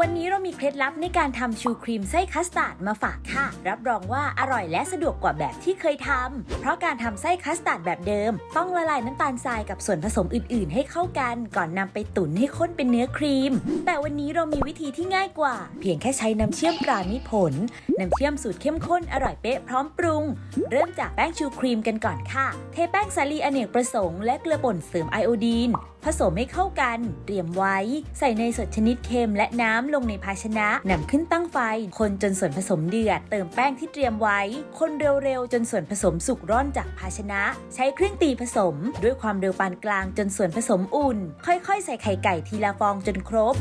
วันนี้เรามีเคล็ดลับในการทำชูครีมไส้คัสตาร์ดมาฝากค่ะ รับรองว่าอร่อยและสะดวกกว่าแบบที่เคยทำ เพราะการทำไส้คัสตาร์ดแบบเดิม ต้องละลายน้ำตาลทรายกับส่วนผสมอื่น ๆ ให้เข้ากันก่อนนำไปตุ๋นให้ข้นเป็นเนื้อครีม แต่วันนี้เรามีวิธีที่ง่ายกว่า เพียงแค่ใช้น้ำเชื่อมมิตรผล น้ำเชื่อมสูตรเข้มข้นอร่อยเป๊ะพร้อมปรุง เริ่มจากแป้งชูครีมกันก่อนค่ะ เทแป้งสาลีอเนกประสงค์และเกลือป่นเสริมไอโอดีน ผสมให้เข้ากัน เตรียมไว้ ใส่เนยสดชนิดเค็มและน้ำ้ำลงในภาชนะนำขึ้นตั้งไฟ คนจนส่วนผสมเดือด เติมแป้งที่เตรียมไว้ คนเร็วๆ จนส่วนผสมสุกร่อนจากภาชนะ ใช้เครื่องตีผสม ด้วยความเร็วปานกลางจนส่วนผสมอุ่น ค่อยๆ ใส่ไข่ไก่ทีละฟองจนครบ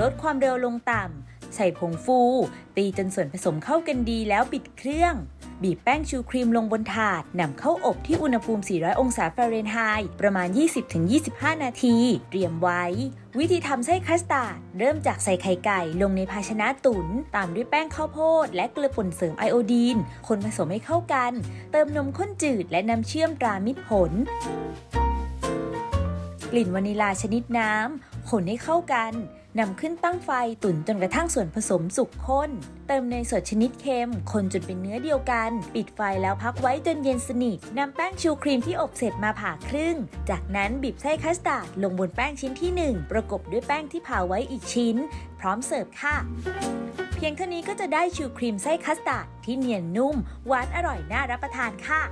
ลดความเร็วลงต่ำ ใส่ผงฟู ตีจนส่วนผสมเข้ากันดีแล้วปิดเครื่อง บีบแป้งชูครีมลงบนถาดนำเข้าอบที่อุณหภูมิ 400 องศาฟาเรนไฮต์ประมาณ 20-25 นาที เตรียมไว้ วิธีทำไส้คัสตาร์ด เริ่มจากใส่ไข่ไก่ลงในภาชนะตุน๋นตามด้วยแป้งข้าวโพด และเกลือป่นเสริมไอโอดีน คนผสมให้เข้ากัน เติมนมข้นจืดและน้ำเชื่อมตรามิตรผล กลิ่นวานิลาชนิดน้ำคนให้เข้ากันนำขึ้นตั้งไฟตุ๋นจนกระทั่งส่วนผสมสุกข้น เติมเนยสดชนิดเค็มคนจนเป็นเนื้อเดียวกัน ปิดไฟแล้วพักไว้จนเย็นสนิทนำแป้งชูครีมที่อบเสร็จมาผ่าครึ่ง จากนั้นบีบไส้คัสตาร์ดลงบนแป้งชิ้นที่ 1 ประกบด้วยแป้งที่ผ่าไว้อีกชิ้น พร้อมเสิร์ฟค่ะ เพียงเท่านี้ก็จะได้ชูครีมไส้คัสตาร์ดที่เนียนนุ่มหวานอร่อยน่ารับประทานค่ะ